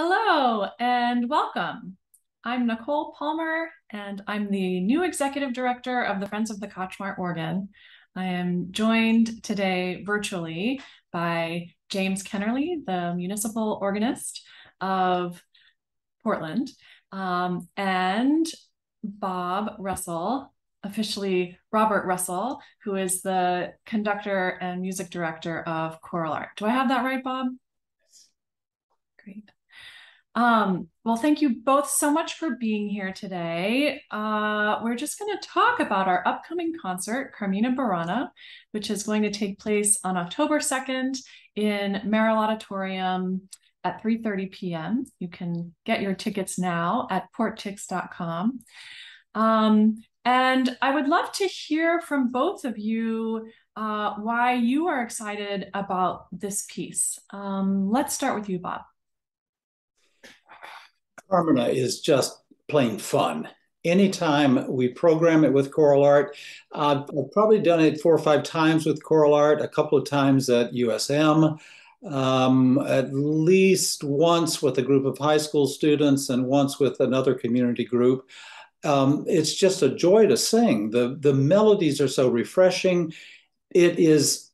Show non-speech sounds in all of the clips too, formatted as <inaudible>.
Hello and welcome. I'm Nicole Palmer, and I'm the new executive director of the Friends of the Kotzschmar Organ. I am joined today virtually by James Kennerley, the municipal organist of Portland, um, and Bob Russell, officially Robert Russell, who is the conductor and music director of Choral Art. Do I have that right, Bob? Great. Um, well, thank you both so much for being here today. Uh, we're just going to talk about our upcoming concert, Carmina Burana, which is going to take place on October 2nd in Merrill Auditorium at 3.30 p.m. You can get your tickets now at porttix.com. Um, and I would love to hear from both of you uh, why you are excited about this piece. Um, let's start with you, Bob. Carmina is just plain fun. Anytime we program it with choral art, I've probably done it four or five times with choral art, a couple of times at USM, um, at least once with a group of high school students and once with another community group. Um, it's just a joy to sing. The, the melodies are so refreshing. It is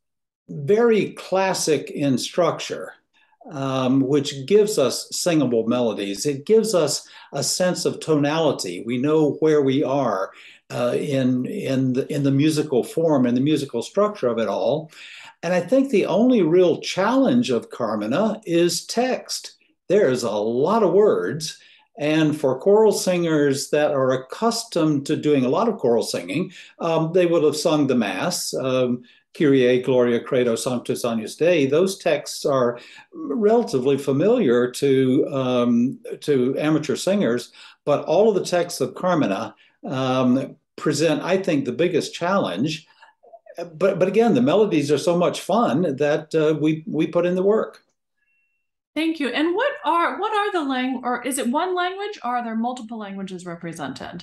very classic in structure um, which gives us singable melodies. It gives us a sense of tonality. We know where we are uh, in in the, in the musical form and the musical structure of it all. And I think the only real challenge of Carmina is text. There's a lot of words. And for choral singers that are accustomed to doing a lot of choral singing, um, they would have sung the Mass. Um, Kyrie, Gloria, Credo, Sanctus, Agnus Dei, those texts are relatively familiar to, um, to amateur singers, but all of the texts of Carmina um, present, I think, the biggest challenge. But, but again, the melodies are so much fun that uh, we, we put in the work. Thank you. And what are what are the language, or is it one language, or are there multiple languages represented?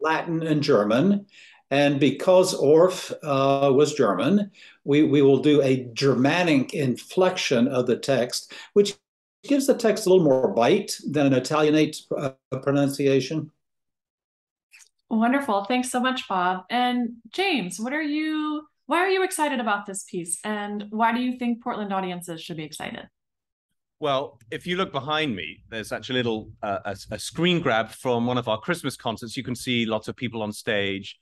Latin and German. And because Orff uh, was German, we, we will do a Germanic inflection of the text, which gives the text a little more bite than an Italianate uh, pronunciation. Wonderful. Thanks so much, Bob. And James, what are you, why are you excited about this piece? And why do you think Portland audiences should be excited? Well, if you look behind me, there's actually a little uh, a, a, screen grab from one of our Christmas concerts. You can see lots of people on stage.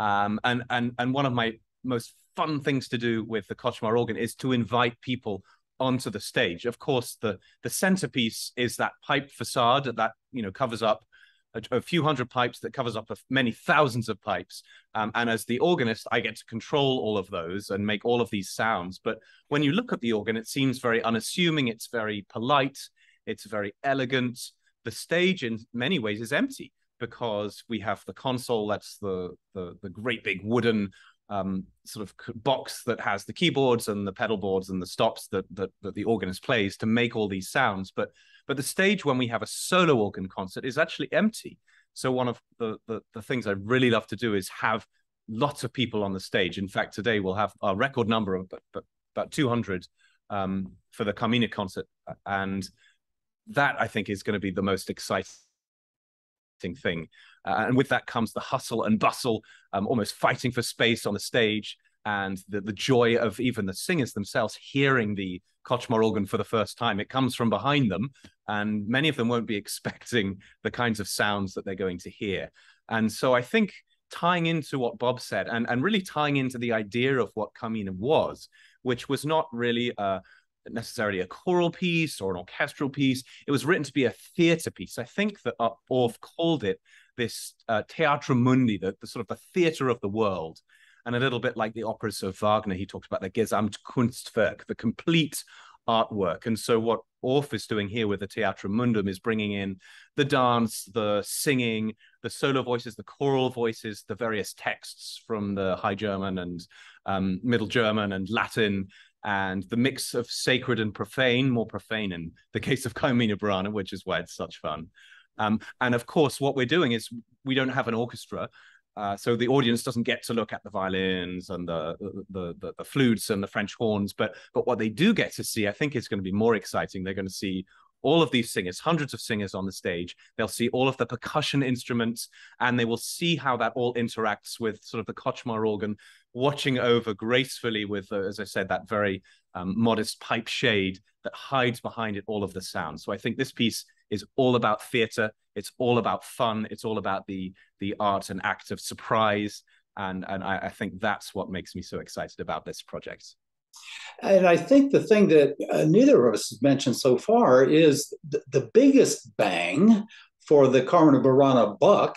Um, and and and one of my most fun things to do with the Kotzschmar organ is to invite people onto the stage. Of course, the the centerpiece is that pipe facade that you know covers up a, a few hundred pipes that covers up many thousands of pipes. Um, and as the organist, I get to control all of those and make all of these sounds. But when you look at the organ, it seems very unassuming. It's very polite. It's very elegant. The stage, in many ways, is empty because we have the console that's the the, the great big wooden um, sort of box that has the keyboards and the pedal boards and the stops that, that that the organist plays to make all these sounds. But but the stage when we have a solo organ concert is actually empty. So one of the the, the things i really love to do is have lots of people on the stage. In fact today we'll have a record number of about, about 200 um, for the Carmina concert. And that i think is going to be the most exciting thing. Uh, and with that comes the hustle and bustle, um, almost fighting for space on the stage, and the, the joy of even the singers themselves hearing the Kotzschmar organ for the first time. It comes from behind them, and many of them won't be <laughs> expecting the kinds of sounds that they're going to hear. And so I think tying into what Bob said, and, and really tying into the idea of what Carmina was, which was not really a necessarily a choral piece or an orchestral piece. It was written to be a theatre piece. I think that uh, Orff called it this uh, Theatrum Mundi, the, the sort of the theatre of the world. And a little bit like the operas of Wagner, he talked about the Gesamtkunstwerk, the complete artwork. And so what Orff is doing here with the Theatrum Mundum is bringing in the dance, the singing, the solo voices, the choral voices, the various texts from the High German and um, Middle German and Latin, and the mix of sacred and profane, more profane in the case of Carmina Burana, which is why it's such fun. Um, and of course, what we're doing is we don't have an orchestra, uh, so the audience doesn't get to look at the violins and the, the, the the flutes and the French horns. But but what they do get to see, I think, is going to be more exciting. They're going to see all of these singers, hundreds of singers on the stage. They'll see all of the percussion instruments and they will see how that all interacts with sort of the Kotzschmar organ, watching over gracefully with, uh, as I said, that very um, modest pipe shade that hides behind it all of the sound. So I think this piece is all about theater. It's all about fun. It's all about the the art and act of surprise. And, and I, I think that's what makes me so excited about this project. And I think the thing that uh, neither of us has mentioned so far is th- the biggest bang for the Carmina Burana buck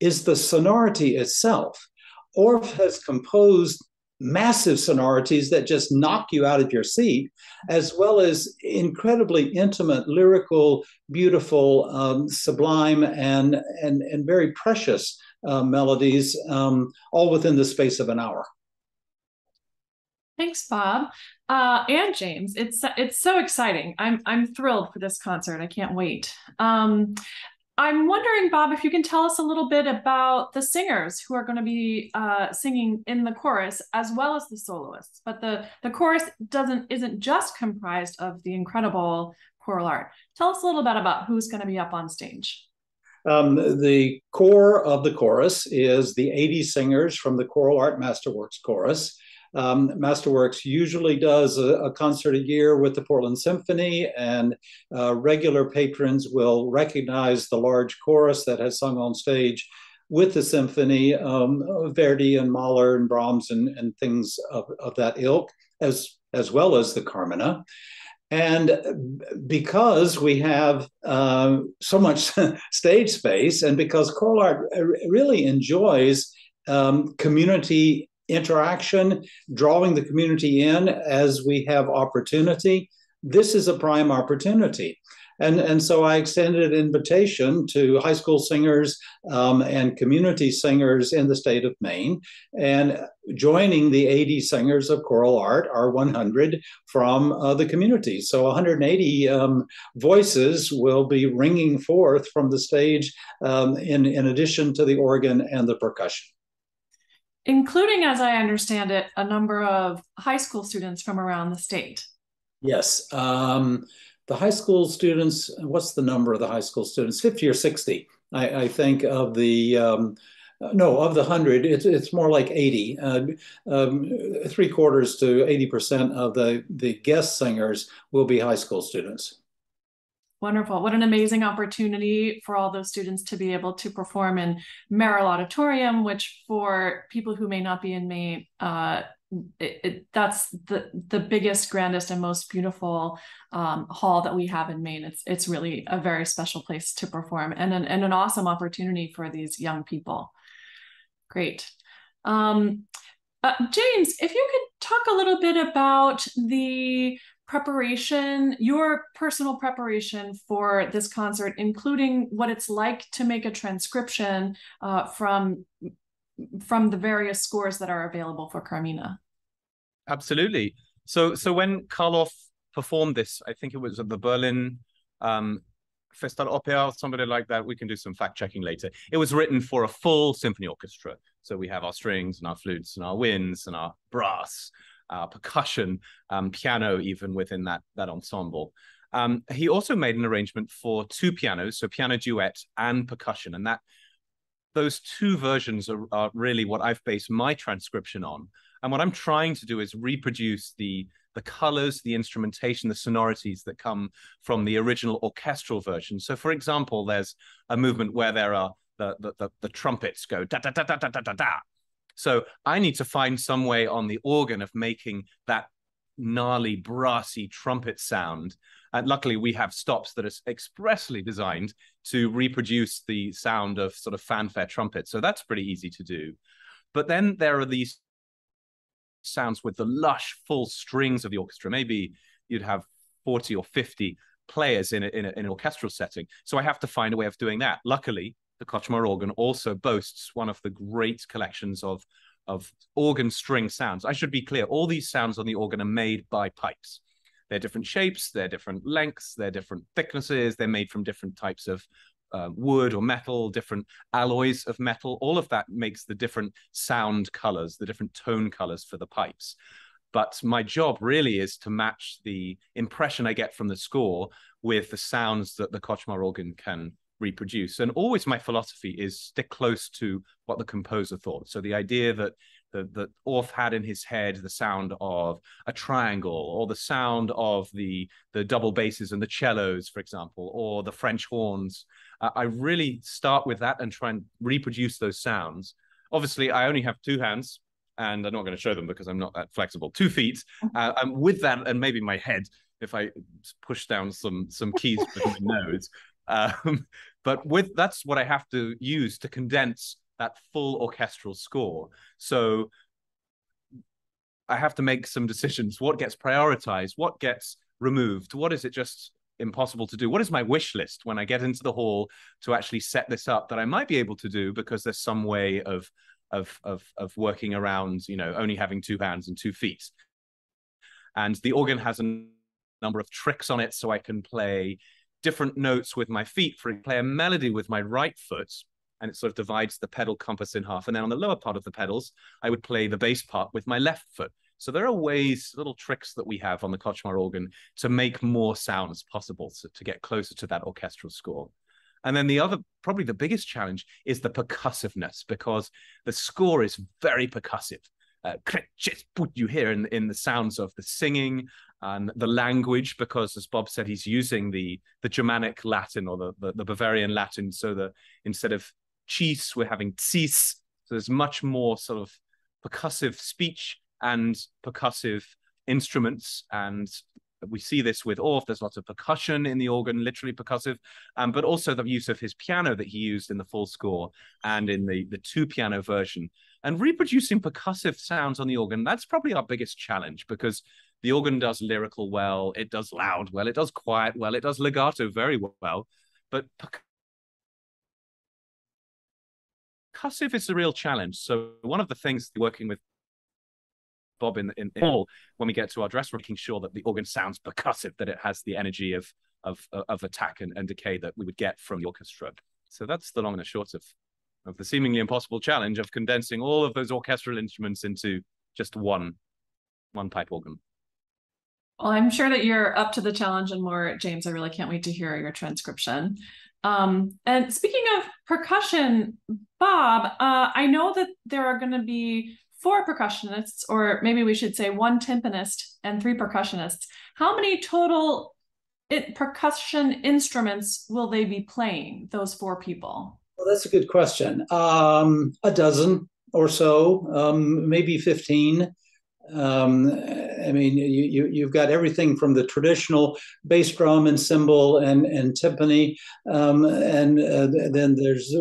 is the sonority itself. Orff has composed massive sonorities that just knock you out of your seat, as well as incredibly intimate, lyrical, beautiful, um, sublime, and, and, and very precious uh, melodies, um, all within the space of an hour. Thanks, Bob. Uh, and James, it's it's so exciting. I'm I'm thrilled for this concert. I can't wait. Um, I'm wondering, Bob, if you can tell us a little bit about the singers who are going to be uh, singing in the chorus as well as the soloists. But the the chorus doesn't isn't just comprised of the incredible choral art. Tell us a little bit about who's going to be up on stage. Um, the core of the chorus is the 80 singers from the Choral Art Masterworks Chorus. Um, Masterworks usually does a, a, concert a year with the Portland Symphony, and uh, regular patrons will recognize the large chorus that has sung on stage with the symphony, um, Verdi and Mahler and Brahms and, and things of, of that ilk, as, as well as the Carmina. And because we have uh, so much <laughs> stage space, and because choral art really enjoys um, community interaction, drawing the community in as we have opportunity, this is a prime opportunity. And, and so I extended an invitation to high school singers um, and community singers in the state of Maine. And joining the 80 singers of choral art are 100 from uh, the community. So 180 um, voices will be ringing forth from the stage um, in, in addition to the organ and the percussion including, as I understand it, a number of high school students from around the state. Yes. Um, the high school students, what's the number of the high school students? 50 or 60, I, I think, of the. Um, no, of the 100, it's, it's more like 80. Uh, um, three quarters to 80% of the, the guest singers will be high school students. Wonderful. What an amazing opportunity for all those students to be able to perform in Merrill Auditorium, which for people who may not be in Maine, uh, it, it, that's the the biggest, grandest, and most beautiful um, hall that we have in Maine. It's it's really a very special place to perform and an, and an awesome opportunity for these young people. Great. Um, uh, James, if you could talk a little bit about the preparation, your personal preparation for this concert, including what it's like to make a transcription uh, from from the various scores that are available for Carmina. Absolutely. So so when Carl Orff performed this, I think it was at the Berlin um, Festspielopera, somebody like that. We can do some fact checking later. It was written for a full symphony orchestra. So we have our strings and our flutes and our winds and our brass uh, percussion, um, piano, even within that that ensemble. Um, he also made an arrangement for two pianos, so piano duet and percussion, and that those two versions are, are really what I've based my transcription on. And what I'm trying to do is reproduce the the colors, the instrumentation, the sonorities that come from the original orchestral version. So, for example, there's a movement where there are the the, the, the trumpets go da da da da da da da da, so I need to find some way on the organ of making that gnarly, brassy trumpet sound. And luckily, we have stops that are expressly designed to reproduce the sound of sort of fanfare trumpet. So that's pretty easy to do. But then there are these sounds with the lush, full strings of the orchestra. Maybe you'd have 40 or 50 players in, a, in, a, in an orchestral setting. So I have to find a way of doing that. Luckily, the Kotzschmar organ also boasts one of the great collections of of organ string sounds. I should be clear, all these sounds on the organ are made by pipes. They're different shapes, they're different lengths, they're different thicknesses, they're made from different types of uh, wood or metal, different alloys of metal. All of that makes the different sound colors, the different tone colors for the pipes. But my job really is to match the impression I get from the score with the sounds that the Kotzschmar organ can reproduce. And always my philosophy is stick close to what the composer thought. So the idea that that, that Orff had in his head the sound of a triangle or the sound of the the double basses and the cellos, for example, or the French horns. Uh, I really start with that and try and reproduce those sounds. Obviously, I only have two hands, and I'm not going to show them because I'm not that flexible. Two feet, uh, and with that, and maybe my head, if I push down some some keys with my nose. <laughs> Um, but with that's what I have to use to condense that full orchestral score. So I have to make some decisions. What gets prioritized? What gets removed? What is it just impossible to do? What is my wish list when I get into the hall to actually set this up that I might be able to do because there's some way of of of of working around, you know, only having two hands and two feet. And the organ has a number of tricks on it, so I can play different notes with my feet. For play a melody with my right foot, and it sort of divides the pedal compass in half. And then on the lower part of the pedals, I would play the bass part with my left foot. So there are ways, little tricks that we have on the Kotzschmar organ to make more sounds possible to get closer to that orchestral score. And then the other, probably the biggest challenge is the percussiveness because the score is very percussive. Uh, you hear in, in the sounds of the singing and the language, because as Bob said, he's using the the Germanic Latin or the, the, the Bavarian Latin. So that instead of cheese, we're having cis. So there's much more sort of percussive speech and percussive instruments and we see this with Orff. There's lots of percussion in the organ, literally percussive, um, but also the use of his piano that he used in the full score and in the, the two piano version. And reproducing percussive sounds on the organ, that's probably our biggest challenge because the organ does lyrical well, it does loud well, it does quiet well, it does legato very well. But percussive is the real challenge. So one of the things working with Bob in in, in when we get to our dress, we're making sure that the organ sounds percussive, that it has the energy of of of attack and, and decay that we would get from the orchestra. So that's the long and the short of of the seemingly impossible challenge of condensing all of those orchestral instruments into just one one pipe organ. Well, I'm sure that you're up to the challenge and more, James. I really can't wait to hear your transcription. Um, and speaking of percussion, Bob, uh, I know that there are going to be four percussionists, or maybe we should say one timpanist and three percussionists. How many total it, percussion instruments will they be playing, those four people? Well, that's a good question. Um, a dozen or so, um, maybe 15. Um, I mean, you, you, have got everything from the traditional bass drum and cymbal and, and timpani, um, and uh, then there's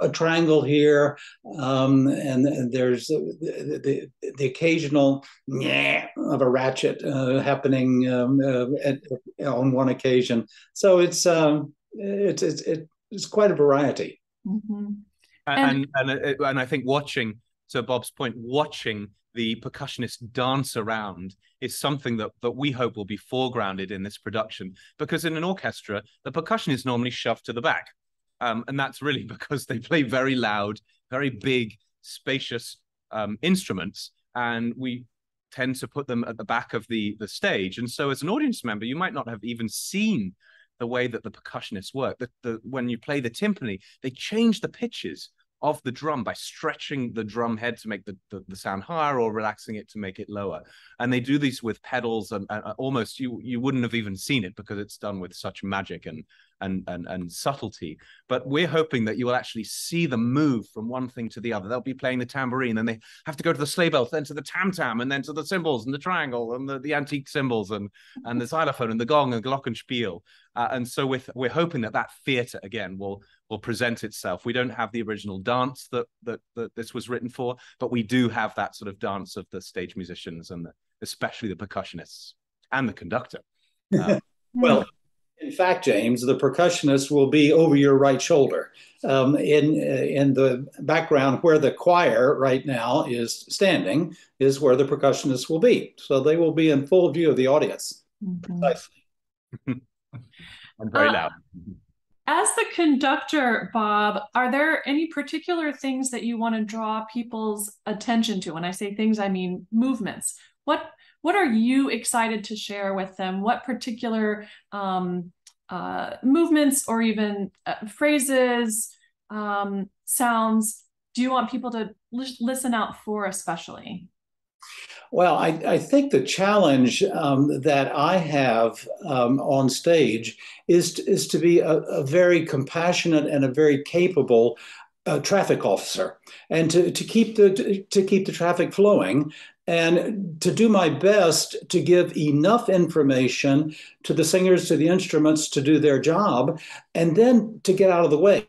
a triangle here, um, and, and, there's the, the, the occasional of a ratchet uh, happening um, uh, at, on one occasion. So it's um, it's it's it's quite a variety. Mm-hmm. And and and, and I think watching to Bob's point, watching the percussionist dance around is something that that we hope will be foregrounded in this production. Because in an orchestra the percussion is normally shoved to the back. Um, and that's really <laughs> because they play very loud very big spacious um, instruments. And we tend to put them at the back of the the stage. And so as an audience member you might not have even seen the way that the percussionists work. The, the when you play the timpani they change the pitches of the drum by stretching the drum head to make the, the, the, sound higher or relaxing it to make it lower. And they do these with pedals and, and almost you you wouldn't have even seen it because it's done with such magic and and and and subtlety. But we're hoping that you will actually see them move from one thing to the other. They'll be playing the tambourine, then they have to go to the sleigh bells, then to the tam tam, and then to the cymbals and the triangle and the, the antique cymbals and and the xylophone and the gong and glockenspiel. Uh, and so with we're hoping that that theatre again will will present itself. We don't have the original dance that that that this was written for, but we do have that sort of dance of the stage musicians and the, especially the percussionists and the conductor. Uh, <laughs> well, in fact, James, the percussionist will be over your right shoulder. Um, in in the background where the choir right now is standing is where the percussionist will be. So they will be in full view of the audience. Mm-hmm. Precisely. <laughs> I'm very uh, loud. As the conductor, Bob, are there any particular things that you want to draw people's attention to? When I say things, I mean movements. What what are you excited to share with them? What particular um, uh, movements or even uh, phrases, um, sounds do you want people to li- listen out for especially? Well, I, I think the challenge um, that I have um, on stage is to, is to be a, a, very compassionate and a very capable uh, traffic officer, and to, to keep the to keep the traffic flowing, and to do my best to give enough information to the singers, to the instruments, to do their job, and then to get out of the way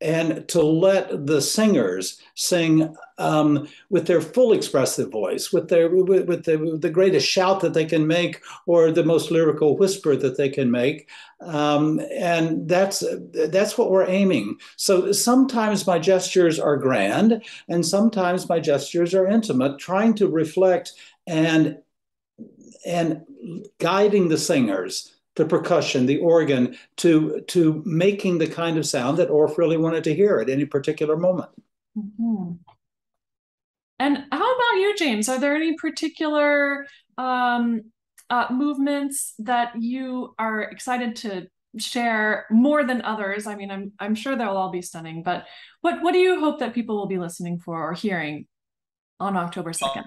and to let the singers sing um, with their full expressive voice, with their with, with, the, the, greatest shout that they can make, or the most lyrical whisper that they can make, um, and that's that's what we're aiming. So sometimes my gestures are grand, and sometimes my gestures are intimate, trying to reflect and and guiding the singers the percussion, the organ, to to making the kind of sound that Orff really wanted to hear at any particular moment. Mm-hmm. And how about you, James? Are there any particular um, uh, movements that you are excited to share more than others? I mean, I'm I'm sure they'll all be stunning, but what what do you hope that people will be listening for or hearing on October second?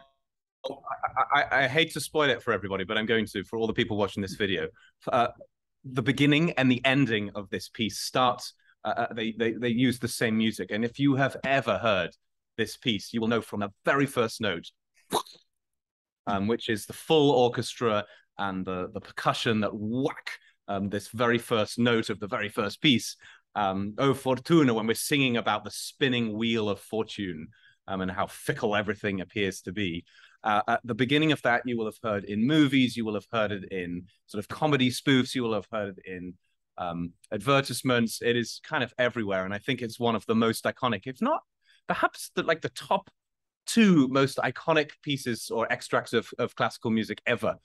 I, I, hate to spoil it for everybody, but I'm going to for all the people watching this video. Uh, the beginning and the ending of this piece start. Uh, uh, they, they they use the same music, and if you have ever heard this piece, you will know from the very first note, <laughs> um, which is the full orchestra and the the percussion that whack um, this very first note of the very first piece. Um, oh Fortuna, when we're singing about the spinning wheel of fortune um, and how fickle everything appears to be. Uh, at the beginning of that, you will have heard in movies, you will have heard it in sort of comedy spoofs, you will have heard it in um, advertisements. It is kind of everywhere, and I think it's one of the most iconic, if not perhaps the, like the top two most iconic pieces or extracts of, of classical music ever.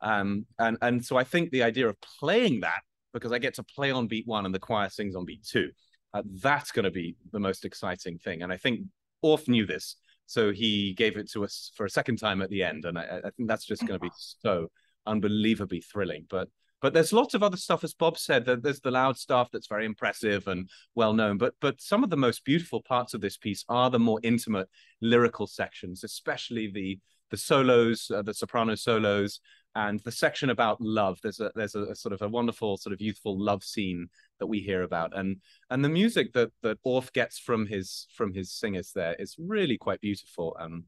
Um, and and so I think the idea of playing that because I get to play on beat one and the choir sings on beat two, uh, that's going to be the most exciting thing. And I think Orff knew this so he gave it to us for a second time at the end, and I, I think that's just going to be <laughs> so unbelievably thrilling. But but there's lots of other stuff, as Bob said. There's the loud stuff that's very impressive and well known. But but some of the most beautiful parts of this piece are the more intimate lyrical sections, especially the the solos, uh, the soprano solos, and the section about love. There's a there's a, a, sort of a wonderful sort of youthful love scene that we hear about, and and the music that that Orff gets from his from his singers there is really quite beautiful. Um,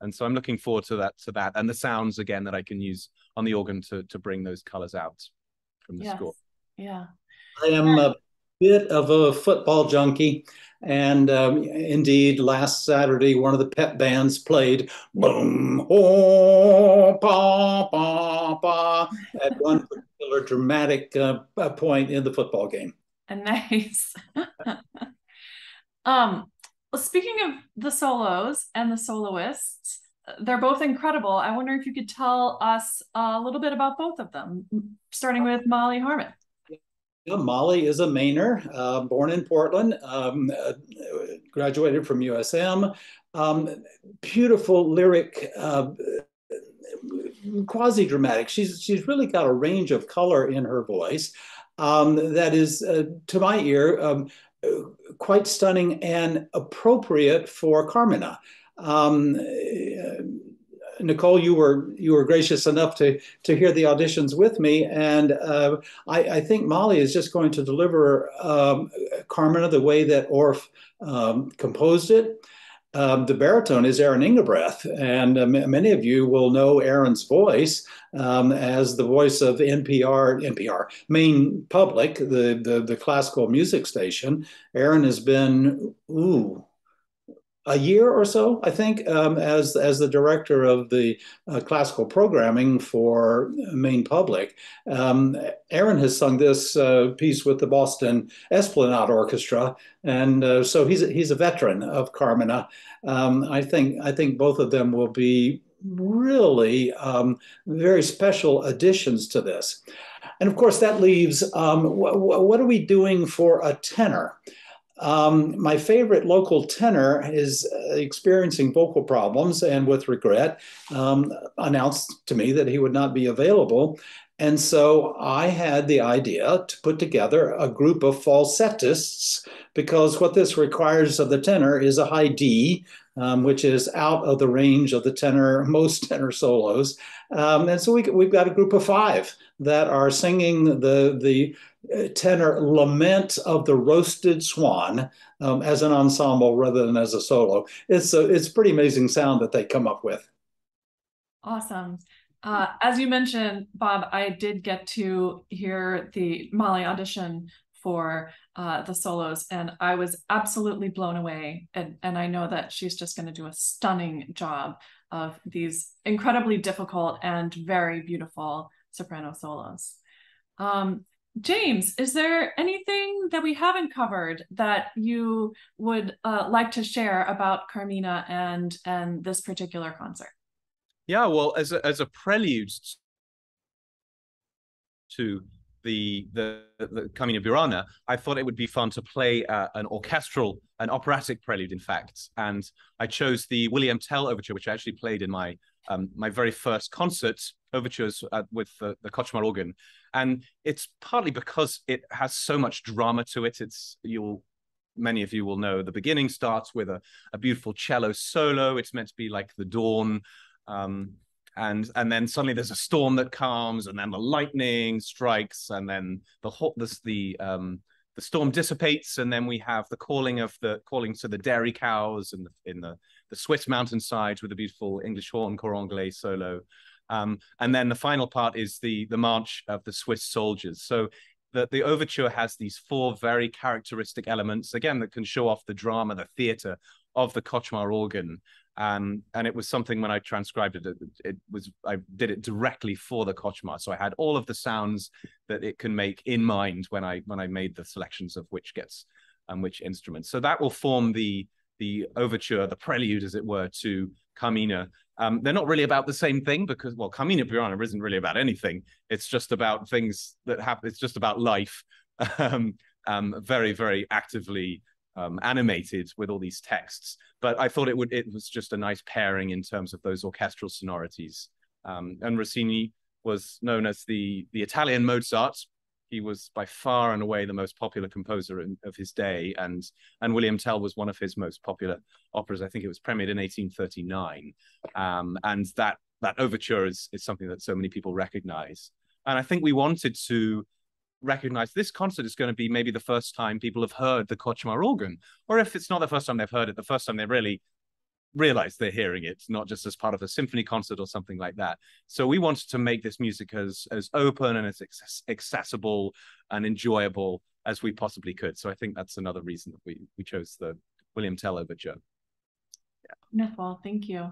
and so I'm looking forward to that to that, and the sounds again that I can use on the organ to to bring those colors out from the yes. score. Yeah, I am a bit of a football junkie. And um, indeed, last Saturday, one of the pep bands played boom, oh, pa, pa, pa, at one dramatic uh, point in the football game. <laughs> Nice. um, well, speaking of the solos and the soloists, they're both incredible. I wonder if you could tell us a little bit about both of them, starting with Molly Harmon. Yeah, Molly is a Mainer, uh, born in Portland, um, uh, graduated from USM. Um, beautiful lyric, uh, quasi dramatic. She's she's really got a range of color in her voice um, that is, uh, to my ear, um, quite stunning and appropriate for Carmina. Um, Nicole, you were you were gracious enough to to hear the auditions with me, and uh, I, I, think Molly is just going to deliver um, Carmina the way that Orff um, composed it. Um, the baritone is Aaron Engebreth, and uh, many of you will know Aaron's voice um, as the voice of NPR, NPR, Maine Public, the, the, the classical music station. Aaron has been, ooh, a year or so, I think, um, as as the director of the uh, classical programming for Maine Public. Um, Aaron has sung this uh, piece with the Boston Esplanade Orchestra, and uh, so he's a, he's a veteran of Carmina. Um, I think I think both of them will be really um, very special additions to this. And of course, that leaves um, wh- what are we doing for a tenor? Um, my favorite local tenor is uh, experiencing vocal problems and, with regret, um, announced to me that he would not be available. And so I had the idea to put together a group of falsettists because what this requires of the tenor is a high D, um, which is out of the range of the tenor, most <laughs> tenor solos. Um, and so we, we've got a group of five that are singing the, the uh, tenor lament of the roasted swan um, as an ensemble rather than as a solo. It's a, it's pretty amazing sound that they come up with. Awesome. Uh, as you mentioned, Bob, I did get to hear the Molly audition for uh, the solos, and I was absolutely blown away. And, and I know that she's just going to do a stunning job of these incredibly difficult and very beautiful soprano solos. Um, James, is there anything that we haven't covered that you would uh, like to share about Carmina and and this particular concert? Yeah, well, as a, as a prelude to the the, the Carmina Burana, I thought it would be fun to play uh, an orchestral, an operatic prelude, in fact. And I chose the William Tell overture, which I actually played in my um, my very first concert overtures uh, with the, the Kotzschmar organ. And it's partly because it has so much drama to it. It's you'll many of you will know the beginning starts with a, a beautiful cello solo. It's meant to be like the dawn um, and and then suddenly there's a storm that comes, and then the lightning strikes, and then the hot this the um, the storm dissipates, and then we have the calling of the calling to the dairy cows in the in the the Swiss mountainsides with a beautiful English horn cor anglais solo. Um, and then the final part is the the march of the Swiss soldiers. So the, the overture has these four very characteristic elements, again, that can show off the drama, the theater of the Kotzschmar organ um, and it was something when I transcribed it, it, it, was I did it directly for the Kotzschmar, so I had all of the sounds that it can make in mind when I when I made the selections of which gets and which instruments. So that will form the the overture, the prelude, as it were, to Carmina. Um, they're not really about the same thing because, well, Carmina Burana isn't really about anything. It's just about things that happen. It's just about life, <laughs> um, um, very, very actively um, animated with all these texts. But I thought it would it was just a nice pairing in terms of those orchestral sonorities. Um, and Rossini was known as the the Italian Mozart. He was by far and away the most popular composer in, of his day, and and William Tell was one of his most popular operas. I think it was premiered in 1839, um, and that that overture is is something that so many people recognize. And I think we wanted to recognize this concert is going to be maybe the first time people have heard the Kotzschmar organ, or if it's not the first time they've heard it, the first time they really realize they're hearing it, not just as part of a symphony concert or something like that. So we wanted to make this music as as open and as accessible and enjoyable as we possibly could. So I think that's another reason that we we chose the William Tell overture. Wonderful, thank you.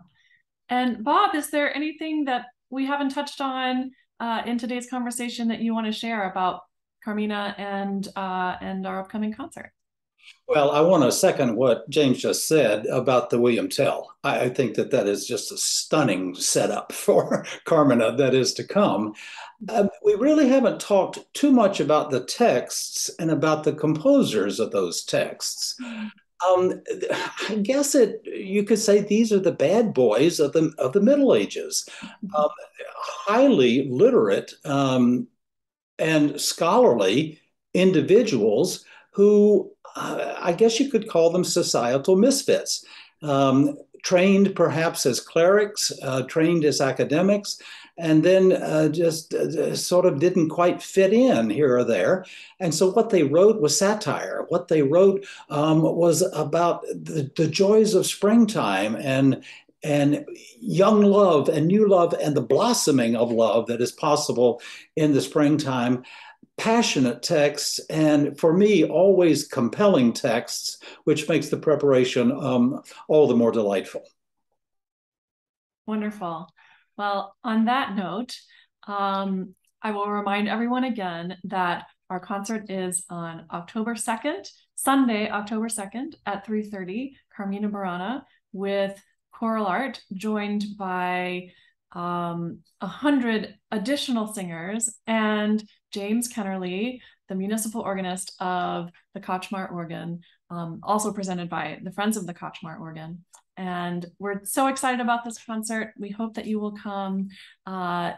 And Bob, is there anything that we haven't touched on uh, in today's conversation that you want to share about Carmina and uh, and our upcoming concert. Well, I want to second what James just said about the William Tell. I, think that that is just a stunning setup <laughs> for Carmina that is to come. Um, we really haven't talked too much about the texts and about the composers of those texts. Um, I guess it you could say these are the bad boys of the of the Middle Ages, mm-hmm. um, highly literate um, and scholarly individuals who uh, I guess you could call them societal misfits, um, trained perhaps as clerics, uh, trained as academics, and then uh, just uh, sort of didn't quite fit in here or there. And so what they wrote was satire. What they wrote um, was about the, the joys of springtime and and young love and new love and the blossoming of love that is possible in the springtime. Passionate texts and for me always compelling texts which makes the preparation um, all the more delightful. Wonderful. Well on that note um, i will remind everyone again that our concert is on october 2nd sunday october 2nd at 3.30 carmina burana with choral art joined by um, a hundred additional singers and James Kennerley, the municipal organist of the Kotzschmar organ, um, also presented by the Friends of the Kotzschmar organ. And we're so excited about this concert. We hope that you will come uh,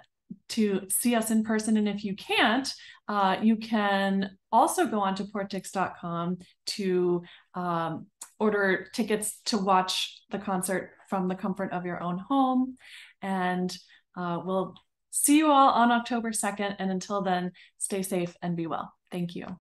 to see us in person. And if you can't, uh, you can also go on to porttix.com to um, order tickets to watch the concert from the comfort of your own home. And uh, we'll see you all on October 2nd. And until then, stay safe and be well. Thank you.